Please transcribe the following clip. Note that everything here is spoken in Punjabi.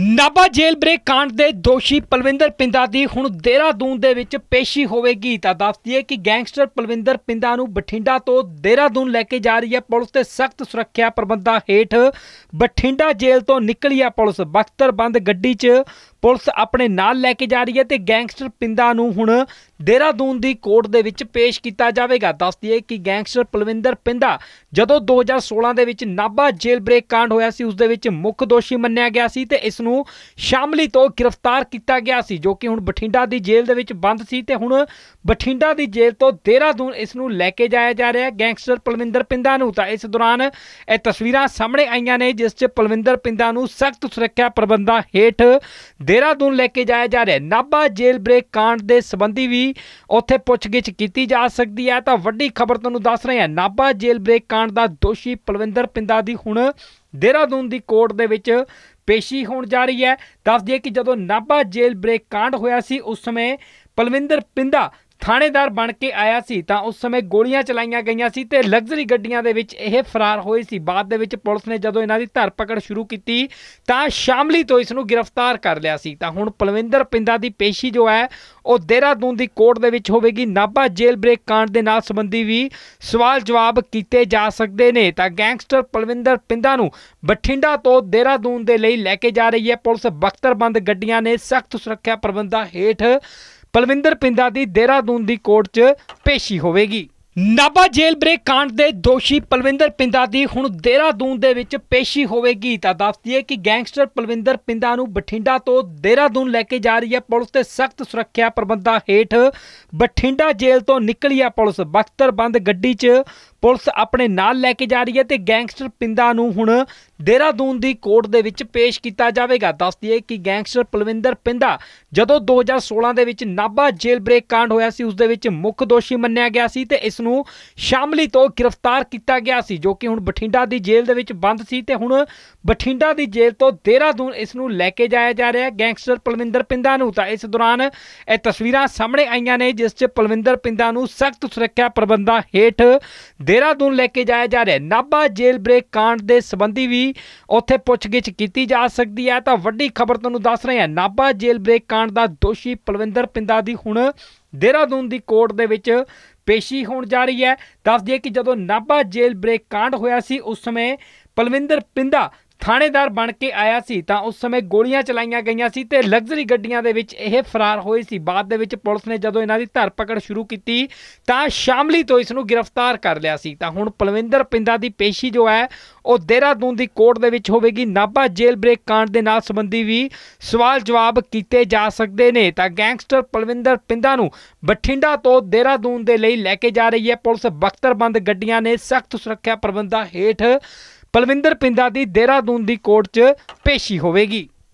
ਨਾਭਾ ਜੇਲ੍ਹ ਬ੍ਰੇਕ ਕਾਂਡ ਦੇ ਦੋਸ਼ੀ ਪਲਵਿੰਦਰ ਪਿੰਦਾ ਦੀ ਹੁਣ ਦੇਹਰਾਦੂਨ ਦੇ ਵਿੱਚ ਪੇਸ਼ੀ ਹੋਵੇਗੀ। ਤਾਂ ਦੱਸਦੀਏ ਕਿ ਗੈਂਗਸਟਰ ਪਲਵਿੰਦਰ ਪਿੰਦਾ ਨੂੰ ਬਠਿੰਡਾ ਤੋਂ ਦੇਹਰਾਦੂਨ ਲੈ ਕੇ ਜਾ ਰਹੀ ਹੈ ਪੁਲਿਸ ਤੇ ਸਖਤ ਸੁਰੱਖਿਆ ਪ੍ਰਬੰਧਾਂ ਹੇਠ। ਬਠਿੰਡਾ ਜੇਲ੍ਹ ਤੋਂ ਨਿਕਲੀ ਹੈ ਪੁਲਿਸ। ਬਖਤਰਬੰਦ ਗੱਡੀ 'ਚ ਪੁਲਿਸ ਆਪਣੇ ਨਾਲ ਲੈ ਕੇ ਜਾ ਰਹੀ ਹੈ ਤੇ ਗੈਂਗਸਟਰ ਪਿੰਦਾ ਨੂੰ ਹੁਣ ਦੇਹਰਾਦੂਨ ਦੀ ਕੋਰਟ ਦੇ ਵਿੱਚ ਪੇਸ਼ ਕੀਤਾ ਜਾਵੇਗਾ। ਦੱਸਦੀ ਹੈ ਕਿ ਗੈਂਗਸਟਰ ਪਲਵਿੰਦਰ ਪਿੰਦਾ ਜਦੋਂ 2016 ਦੇ ਵਿੱਚ ਨਾਭਾ ਜੇਲ੍ਹ ਬ੍ਰੇਕ ਕਾਂਡ ਹੋਇਆ ਸੀ, ਉਸ ਦੇ ਵਿੱਚ ਮੁੱਖ ਦੋਸ਼ੀ ਮੰਨਿਆ ਗਿਆ ਸੀ ਤੇ ਇਸ ਨੂੰ ਸ਼ਾਮਲੀ ਤੋਂ ਗ੍ਰਿਫਤਾਰ ਕੀਤਾ ਗਿਆ ਸੀ, ਜੋ ਕਿ ਹੁਣ ਬਠਿੰਡਾ ਦੀ ਜੇਲ੍ਹ ਦੇ ਵਿੱਚ ਬੰਦ ਸੀ ਤੇ ਹੁਣ ਬਠਿੰਡਾ ਦੀ ਜੇਲ੍ਹ ਤੋਂ ਦੇਹਰਾਦੂਨ ਇਸ ਨੂੰ ਲੈ ਕੇ ਜਾਇਆ ਜਾ ਰਿਹਾ ਹੈ। ਗੈਂਗਸਟਰ ਪਲਵਿੰਦਰ ਪਿੰਦਾ ਨੂੰ ਤਾਂ ਇਸ ਦੌਰਾਨ ਇਹ ਤਸਵੀਰਾਂ ਸਾਹਮਣੇ ਆਈਆਂ ਨੇ, ਜਿਸ 'ਚ ਪਲਵਿੰਦਰ ਪਿੰਦਾ ਨੂੰ ਸਖਤ ਸੁਰੱਖਿਆ ਪ੍ਰਬੰਧਾਂ ਹੇਠ ਦੇਹਰਾਦੂਨ ਲੈ ਕੇ ਜਾਇਆ ਜਾ ਰਿਹਾ ਹੈ। ਨਾਭਾ ਜੇਲ੍ਹ ਬ੍ਰੇਕ ਕਾਂਡ ਦੇ ਸੰਬੰਧੀ ਵੀ ਉੱਥੇ ਪੁੱਛਗਿੱਛ ਕੀਤੀ ਜਾ ਸਕਦੀ ਹੈ। ਤਾਂ ਵੱਡੀ ਖਬਰ ਤੁਹਾਨੂੰ ਦੱਸ ਰਹੇ ਹਾਂ, ਨਾਭਾ ਜੇਲ੍ਹ ਬ੍ਰੇਕ ਕਾਂਡ ਦਾ ਦੋਸ਼ੀ ਪਲਵਿੰਦਰ ਪਿੰਦਾ ਦੀ ਹੁਣ ਦੇਹਰਾਦੂਨ ਦੀ ਕੋਰਟ ਦੇ ਵਿੱਚ ਪੇਸ਼ੀ ਹੋਣ ਜਾ ਰਹੀ ਹੈ। ਦੱਸ ਦਈਏ ਕਿ ਜਦੋਂ ਨਾਭਾ ਜੇਲ੍ਹ ਬ੍ਰੇਕ ਕਾਂਡ ਹੋਇਆ ਸੀ, ਉਸ ਸਮੇਂ ਪਲਵਿੰਦਰ ਪਿੰਦਾ ਥਾਣੇਦਾਰ ਬਣ ਕੇ ਆਇਆ ਸੀ ਤਾਂ ਉਸ ਸਮੇਂ ਗੋਲੀਆਂ ਚਲਾਈਆਂ ਗਈਆਂ ਸੀ ਤੇ ਲਗਜ਼ਰੀ ਗੱਡੀਆਂ ਦੇ ਵਿੱਚ ਇਹ ਫਰਾਰ ਹੋਏ ਸੀ। ਬਾਅਦ ਦੇ ਵਿੱਚ ਪੁਲਿਸ ਨੇ ਜਦੋਂ ਇਹਨਾਂ ਦੀ ਧਰਪਕੜ ਸ਼ੁਰੂ ਕੀਤੀ ਤਾਂ ਸ਼ਾਮਲੀ ਤੋਂ ਇਸ ਨੂੰ ਗ੍ਰਿਫਤਾਰ ਕਰ ਲਿਆ ਸੀ। ਤਾਂ ਹੁਣ ਪਲਵਿੰਦਰ ਪਿੰਦਾ ਦੀ ਪੇਸ਼ੀ ਜੋ ਹੈ, ਉਹ ਦੇਹਰਾਦੂਨ ਦੀ ਕੋਰਟ ਦੇ ਵਿੱਚ ਹੋਵੇਗੀ। ਨਾਭਾ ਜੇਲ੍ਹ ਬ੍ਰੇਕ ਕਾਂਡ ਦੇ ਨਾਲ ਸੰਬੰਧੀ ਵੀ ਸਵਾਲ ਜਵਾਬ ਕੀਤੇ ਜਾ ਸਕਦੇ ਨੇ। ਤਾਂ ਗੈਂਗਸਟਰ ਪਲਵਿੰਦਰ ਪਿੰਦਾ ਨੂੰ ਬਠਿੰਡਾ ਤੋਂ ਦੇਹਰਾਦੂਨ ਦੇ ਲਈ ਲੈ ਕੇ ਜਾ ਰਹੀ ਹੈ। ਪੁਲਿਸ ਬਖਤਰਬੰਦ ਗੱਡੀਆਂ ਨੇ ਸਖਤ ਸੁਰੱਖਿਆ ਪ੍ਰਬੰਧਾਂ ਹੇਠ ਪਲਵਿੰਦਰ ਪਿੰਦਾ ਦੀ ਦੇਹਰਾਦੂਨ ਦੀ ਕੋਰਟ 'ਚ ਪੇਸ਼ੀ ਹੋਵੇਗੀ। ਨਾਭਾ ਜੇਲ੍ਹ ਬ੍ਰੇਕ ਕਾਂਡ ਦੇ ਦੋਸ਼ੀ ਪਲਵਿੰਦਰ ਪਿੰਦਾ ਦੀ ਹੁਣ ਦੇਹਰਾਦੂਨ ਦੇ ਵਿੱਚ ਪੇਸ਼ੀ ਹੋਵੇਗੀ। ਤਾਂ ਦੱਸਦੀ ਹੈ ਕਿ ਗੈਂਗਸਟਰ ਪਲਵਿੰਦਰ ਪਿੰਦਾ ਨੂੰ ਬਠਿੰਡਾ ਤੋਂ ਦੇਹਰਾਦੂਨ ਲੈ ਕੇ ਜਾ ਰਹੀ ਹੈ ਪੁਲਿਸ ਤੇ ਸਖਤ ਸੁਰੱਖਿਆ ਪ੍ਰਬੰਧਾਂ ਹੇਠ ਬਠਿੰਡਾ ਜੇਲ੍ਹ ਤੋਂ ਨਿਕਲੀ ਹੈ ਪੁਲਿਸ। ਬਖਤਰਬੰਦ ਗੱਡੀ 'ਚ ਪੁਲਿਸ ਆਪਣੇ ਨਾਲ ਲੈ ਕੇ ਜਾ ਰਹੀ ਹੈ ਤੇ ਗੈਂਗਸਟਰ ਪਿੰਦਾ ਨੂੰ ਹੁਣ ਦੇਹਰਾਦੂਨ ਦੀ ਕੋਰਟ ਦੇ ਵਿੱਚ ਪੇਸ਼ ਕੀਤਾ ਜਾਵੇਗਾ। ਦੱਸਦੀ ਹੈ ਕਿ ਗੈਂਗਸਟਰ ਪਲਵਿੰਦਰ ਪਿੰਦਾ ਜਦੋਂ 2016 ਦੇ ਵਿੱਚ ਨਾਭਾ ਜੇਲ੍ਹ ਬ੍ਰੇਕ ਕਾਂਡ ਹੋਇਆ ਸੀ, ਉਸ ਦੇ ਵਿੱਚ ਮੁੱਖ ਦੋਸ਼ੀ ਮੰਨਿਆ ਗਿਆ ਸੀ ਤੇ ਇਸ ਨੂੰ ਸ਼ਾਮਲੀ ਤੋਂ ਗ੍ਰਿਫਤਾਰ ਕੀਤਾ ਗਿਆ ਸੀ, ਜੋ ਕਿ ਹੁਣ ਬਠਿੰਡਾ ਦੀ ਜੇਲ੍ਹ ਦੇ ਵਿੱਚ ਬੰਦ ਸੀ ਤੇ ਹੁਣ ਬਠਿੰਡਾ ਦੀ ਜੇਲ੍ਹ ਤੋਂ ਦੇਹਰਾਦੂਨ ਇਸ ਨੂੰ ਲੈ ਕੇ ਜਾਇਆ ਜਾ ਰਿਹਾ ਹੈ ਗੈਂਗਸਟਰ ਪਲਵਿੰਦਰ ਪਿੰਦਾ ਨੂੰ। ਤਾਂ ਇਸ ਦੌਰਾਨ ਇਹ ਤਸਵੀਰਾਂ ਸਾਹਮਣੇ ਆਈਆਂ ਨੇ, ਜਿਸ 'ਚ ਪਲਵਿੰਦਰ ਪਿੰਦਾ ਨੂੰ ਸਖਤ ਸੁਰੱਖਿਆ ਪ੍ਰਬੰਧਾਂ ਹੇਠ ਦੇਹਰਾਦੂਨ ਲੈ ਕੇ ਜਾਇਆ ਜਾ ਰਿਹਾ ਹੈ। ਨਾਭਾ ਜੇਲ੍ਹ ਬ੍ਰੇਕ ਕਾਂਡ ਦੇ ਸੰਬੰਧੀ ਵੀ ਉੱਥੇ ਪੁੱਛਗਿੱਛ ਕੀਤੀ ਜਾ ਸਕਦੀ ਹੈ। ਤਾਂ ਵੱਡੀ ਖਬਰ ਤੁਹਾਨੂੰ ਦੱਸ ਰਹੇ ਹਾਂ। ਨਾਭਾ ਜੇਲ੍ਹ ਬ੍ਰੇਕ ਕਾਂਡ ਦਾ ਦੋਸ਼ੀ ਪਲਵਿੰਦਰ ਪਿੰਦਾ ਦੀ ਹੁਣ ਦੇਹਰਾਦੂਨ ਦੀ ਕੋਰਟ ਦੇ ਵਿੱਚ ਪੇਸ਼ੀ ਹੋਣ ਜਾ ਰਹੀ ਹੈ। ਦੱਸ ਦਈਏ ਕਿ ਜਦੋਂ ਨਾਭਾ ਜੇਲ੍ਹ ਬ੍ਰੇਕ ਕਾਂਡ ਹੋਇਆ ਸੀ, ਉਸ ਸਮੇਂ ਪਲਵਿੰਦਰ ਪਿੰਦਾ ਥਾਣੇਦਾਰ ਬਣ ਕੇ ਆਇਆ ਸੀ ਤਾਂ ਉਸ ਸਮੇਂ ਗੋਲੀਆਂ ਚਲਾਈਆਂ ਗਈਆਂ ਸੀ ਤੇ ਲਗਜ਼ਰੀ ਗੱਡੀਆਂ ਦੇ ਵਿੱਚ ਇਹ ਫਰਾਰ ਹੋਏ ਸੀ। ਬਾਅਦ ਦੇ ਵਿੱਚ ਪੁਲਿਸ ਨੇ ਜਦੋਂ ਇਹਨਾਂ ਦੀ ਧਰਪਕੜ ਸ਼ੁਰੂ ਕੀਤੀ ਤਾਂ ਸ਼ਾਮਲੀ ਤੋਂ ਇਸ ਨੂੰ ਗ੍ਰਿਫਤਾਰ ਕਰ ਲਿਆ ਸੀ। ਤਾਂ ਹੁਣ ਪਲਵਿੰਦਰ ਪਿੰਦਾ ਦੀ ਪੇਸ਼ੀ ਜੋ ਹੈ, ਉਹ ਦੇਹਰਾਦੂਨ ਦੀ ਕੋਰਟ ਦੇ ਵਿੱਚ ਹੋਵੇਗੀ। ਨਾਭਾ ਜੇਲ੍ਹ ਬ੍ਰੇਕ ਕਾਂਡ ਦੇ ਨਾਲ ਸੰਬੰਧੀ ਵੀ ਸਵਾਲ ਜਵਾਬ ਕੀਤੇ ਜਾ ਸਕਦੇ ਨੇ। ਤਾਂ ਗੈਂਗਸਟਰ ਪਲਵਿੰਦਰ ਪਿੰਦਾ ਨੂੰ ਬਠਿੰਡਾ ਤੋਂ ਦੇਹਰਾਦੂਨ ਦੇ ਲਈ ਲੈ ਕੇ ਜਾ ਰਹੀ ਹੈ। ਪੁਲਿਸ ਬਖਤਰਬੰਦ ਗੱਡੀਆਂ ਨੇ ਸਖਤ ਸੁਰੱਖਿਆ ਪ੍ਰਬੰਧਾਂ ਹੇਠ ਪਲਵਿੰਦਰ ਪਿੰਦਾ ਦੀ ਦੇਹਰਾਦੂਨ ਦੀ ਕੋਰਟ 'ਚ ਪੇਸ਼ੀ ਹੋਵੇਗੀ।